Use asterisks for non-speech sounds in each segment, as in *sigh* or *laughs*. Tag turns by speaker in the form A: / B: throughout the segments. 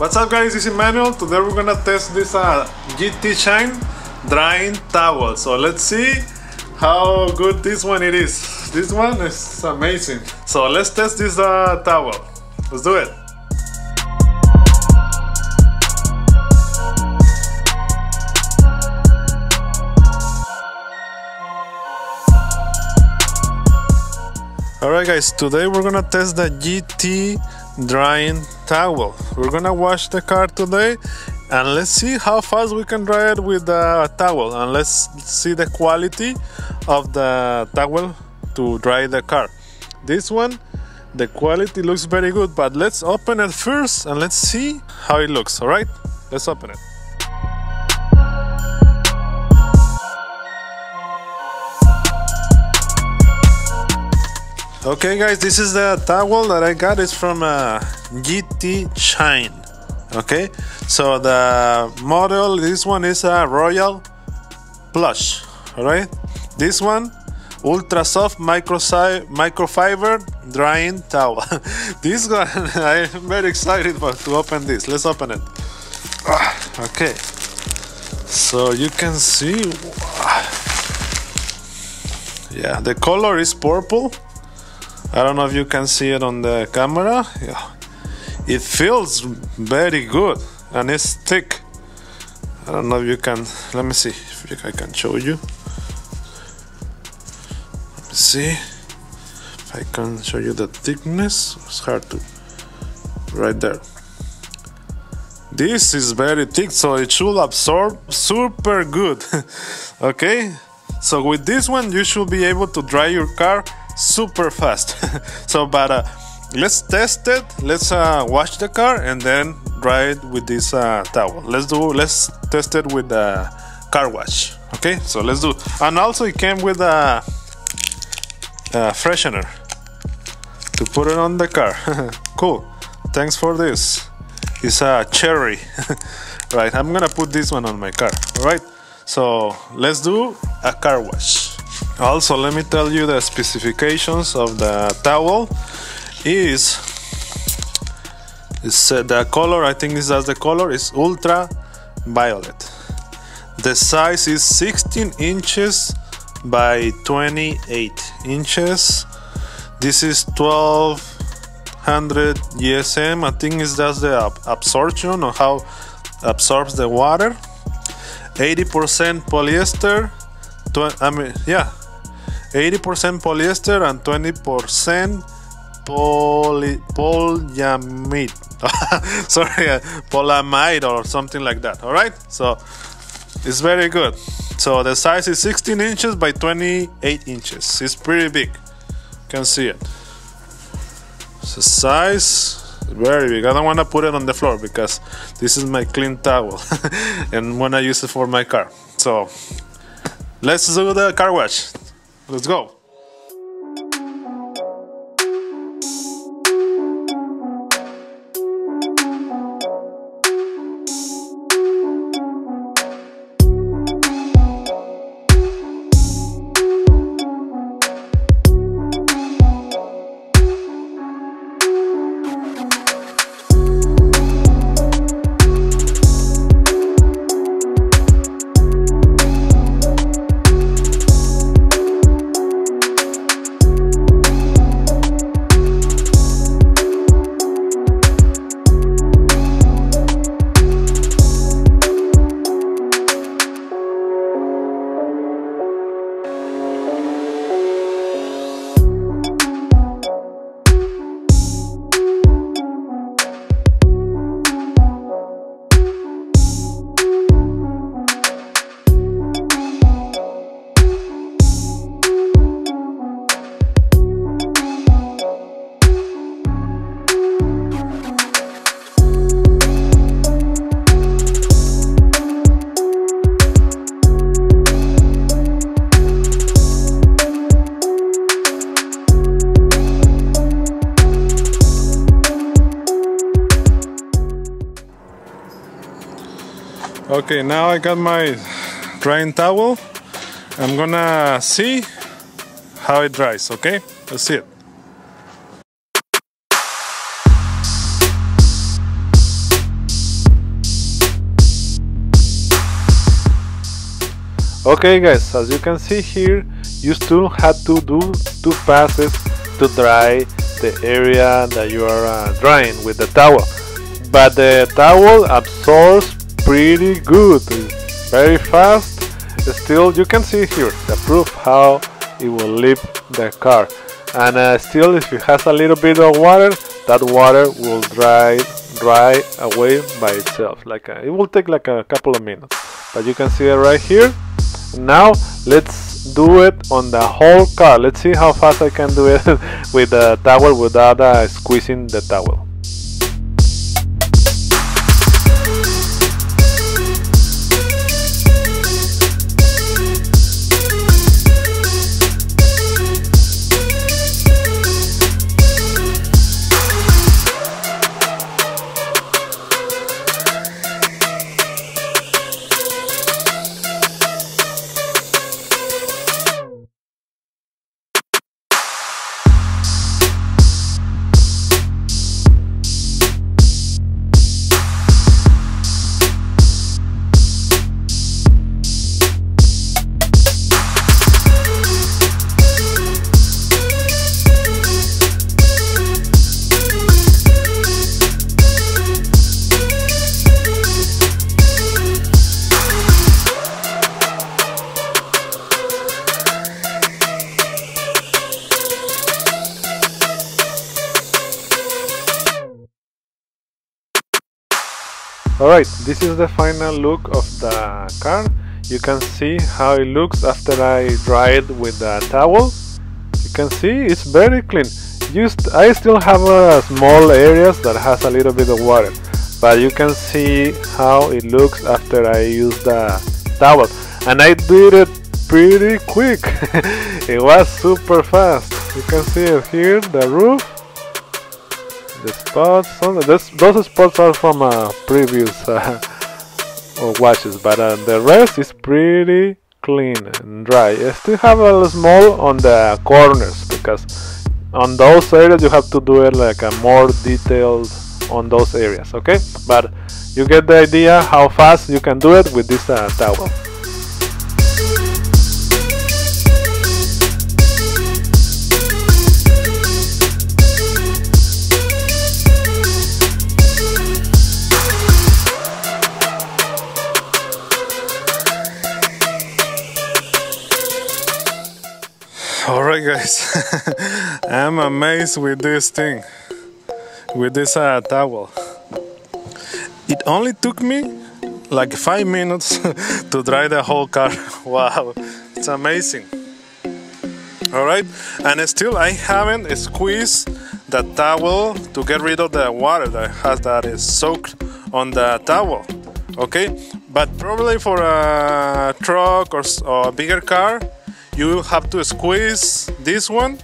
A: What's up guys, this is Emanuel. Today we're gonna test this uh, GT Shine drying towel. So let's see how good this one it is. This one is amazing. So let's test this uh, towel. Let's do it. Alright guys, today we're gonna test the GT drying towel. We're gonna wash the car today and let's see how fast we can dry it with the towel and let's see the quality of the towel to dry the car. This one, the quality looks very good, but let's open it first and let's see how it looks, alright? Let's open it. Okay guys, this is the towel that I got. It's from uh, GT Shine. Okay, so the model, this one is a Royal Plush. Alright, this one ultra soft microfiber drying towel. *laughs* this one, *laughs* I'm very excited for, to open this. Let's open it. Ah, okay, so you can see. Yeah, the color is purple I don't know if you can see it on the camera. Yeah. It feels very good and it's thick. I don't know if you can, let me see if I can show you. Let me see if I can show you the thickness. It's hard to, right there. This is very thick, so it should absorb super good. *laughs* okay, so with this one, you should be able to dry your car super fast. *laughs* so, but uh, let's test it. Let's uh, wash the car and then dry it with this uh, towel. Let's do. Let's test it with the car wash. Okay, so let's do. And also, it came with a, a freshener to put it on the car. *laughs* cool. Thanks for this. It's a cherry. *laughs* right, I'm gonna put this one on my car. All right. So let's do a car wash. Also, let me tell you the specifications of the towel is is uh, the color I think this as the color is ultra violet. The size is 16 inches by 28 inches. This is 1200 GSM. I think is that's the ab absorption or how absorbs the water. 80% polyester. I mean, yeah, 80% polyester and 20% poly, polyamide. Sorry, uh, polyamide or something like that. All right, so it's very good. So the size is 16 inches by 28 inches. It's pretty big. You can see it. The size very big. I don't want to put it on the floor because this is my clean towel *laughs* and when I use it for my car. So let's do the car wash. Let's go. Okay, now I got my drying towel. I'm gonna see how it dries, okay? Let's see it.
B: Okay guys, as you can see here, you still had to do two passes to dry the area that you are uh, drying with the towel. But the towel absorbs pretty good, very fast. Still, you can see here the proof how it will leave the car. And uh, still, if it has a little bit of water, that water will dry dry away by itself. Like uh, it will take like a couple of minutes. But you can see it right here. Now let's do it on the whole car. Let's see how fast I can do it *laughs* with the towel without uh, squeezing the towel. Alright, this is the final look of the car. You can see how it looks after I dry it with the towel. You can see it's very clean. Just I still have a small areas that has a little bit of water, but you can see how it looks after I use the towel. And I did it pretty quick. *laughs* it was super fast. You can see it here, the roof the spots. This, those spots are from uh, previous *laughs* uh, watches but uh, the rest is pretty clean and dry. I still have a little small on the corners because on those areas you have to do it like a more detailed on those areas okay? But you get the idea how fast you can do it with this uh, towel
A: Alright guys, *laughs* I'm amazed with this thing, with this uh, towel. It only took me like 5 minutes *laughs* to dry the whole car. *laughs* wow, it's amazing. Alright, and still I haven't squeezed the towel to get rid of the water that has that is soaked on the towel. Okay, but probably for a truck or, or a bigger car, you have to squeeze this one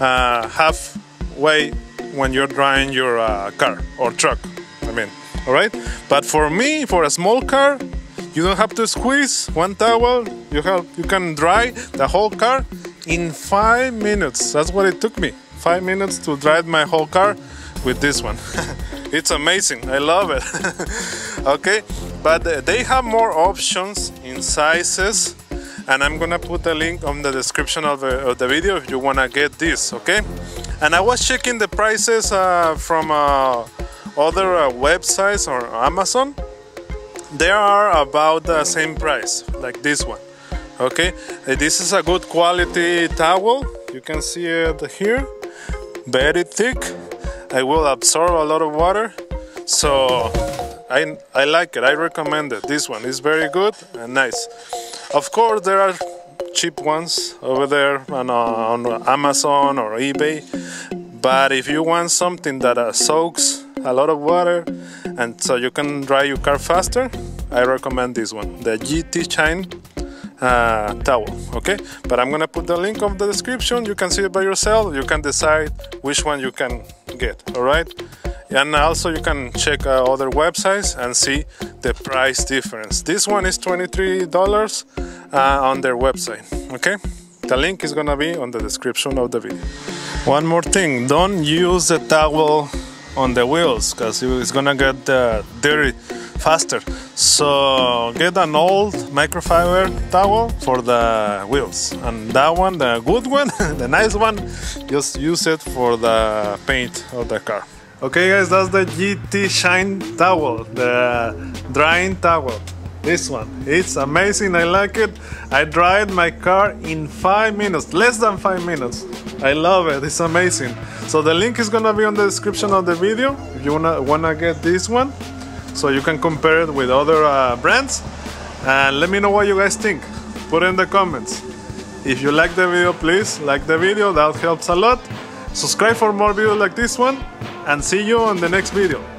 A: uh, halfway when you're drying your uh, car or truck I mean all right? But for me for a small car you don't have to squeeze one towel. You have you can dry the whole car in five minutes. That's what it took me five minutes to dry my whole car with this one. *laughs* It's amazing. I love it. *laughs* Okay but they have more options in sizes and I'm gonna put the link on the description of the, of the video if you wanna get this okay? And I was checking the prices uh, from uh, other uh, websites or Amazon. They are about the same price like this one okay? Uh, this is a good quality towel. You can see it here. Very thick. I will absorb a lot of water. So I, I like it. I recommend it. This one is very good and nice of course, there are cheap ones over there on, uh, on Amazon or eBay, but if you want something that uh, soaks a lot of water and so you can dry your car faster, I recommend this one, the GT Shine uh, towel. Okay, but I'm gonna put the link of the description. You can see it by yourself. You can decide which one you can get. All right and also you can check uh, other websites and see the price difference. This one is $23 uh, on their website okay? The link is gonna be on the description of the video. One more thing don't use the towel on the wheels because it's gonna get uh, dirty faster. So get an old microfiber towel for the wheels, and that one, the good *laughs* one, the nice one, just use it for the paint of the car. Okay, guys, that's the GT Shine towel, the drying towel. This one, it's amazing. I like it. I dried my car in five minutes, less than five minutes. I love it. It's amazing. So the link is gonna be on the description of the video if you wanna wanna get this one so you can compare it with other uh, brands and let me know what you guys think put in the comments if you like the video please like the video that helps a lot subscribe for more videos like this one and see you on the next video